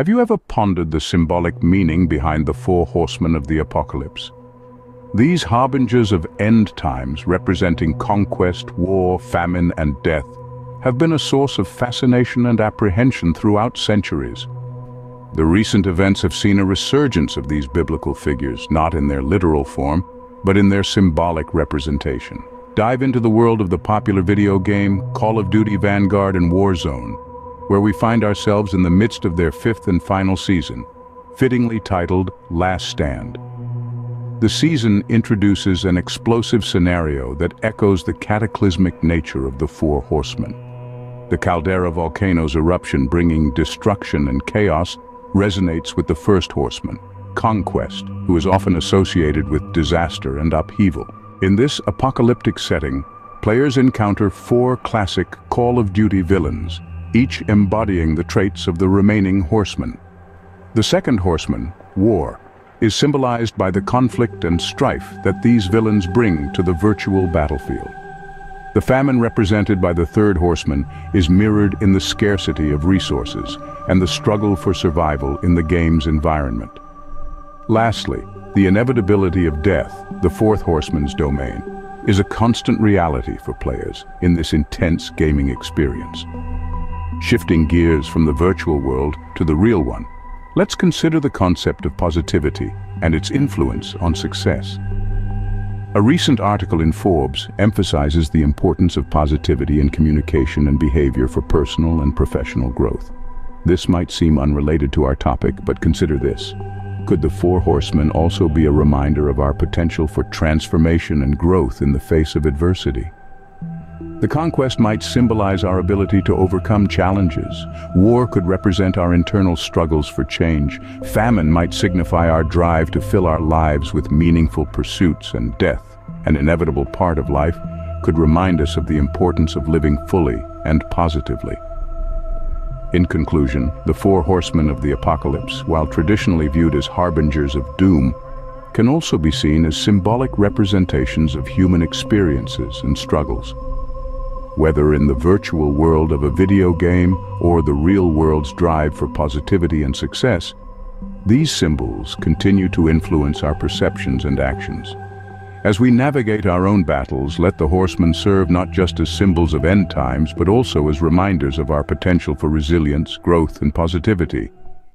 Have you ever pondered the symbolic meaning behind the four horsemen of the apocalypse? These harbingers of end times representing conquest, war, famine and death have been a source of fascination and apprehension throughout centuries. The recent events have seen a resurgence of these biblical figures, not in their literal form, but in their symbolic representation. Dive into the world of the popular video game Call of Duty Vanguard and Warzone, where we find ourselves in the midst of their fifth and final season, fittingly titled Last Stand. The season introduces an explosive scenario that echoes the cataclysmic nature of the Four Horsemen. The Caldera volcano's eruption bringing destruction and chaos resonates with the first horseman, Conquest, who is often associated with disaster and upheaval. In this apocalyptic setting, players encounter four classic Call of Duty villains, each embodying the traits of the remaining horsemen. The second horseman, War, is symbolized by the conflict and strife that these villains bring to the virtual battlefield. The famine represented by the third horseman is mirrored in the scarcity of resources and the struggle for survival in the game's environment. Lastly, the inevitability of death, the fourth horseman's domain, is a constant reality for players in this intense gaming experience. Shifting gears from the virtual world to the real one, let's consider the concept of positivity and its influence on success. A recent article in Forbes emphasizes the importance of positivity in communication and behavior for personal and professional growth. This might seem unrelated to our topic, but consider this. Could the Four Horsemen also be a reminder of our potential for transformation and growth in the face of adversity? The conquest might symbolize our ability to overcome challenges. War could represent our internal struggles for change. Famine might signify our drive to fill our lives with meaningful pursuits and death, an inevitable part of life, could remind us of the importance of living fully and positively. In conclusion, the four horsemen of the apocalypse, while traditionally viewed as harbingers of doom, can also be seen as symbolic representations of human experiences and struggles whether in the virtual world of a video game or the real world's drive for positivity and success, these symbols continue to influence our perceptions and actions. As we navigate our own battles, let the horsemen serve not just as symbols of end times, but also as reminders of our potential for resilience, growth, and positivity.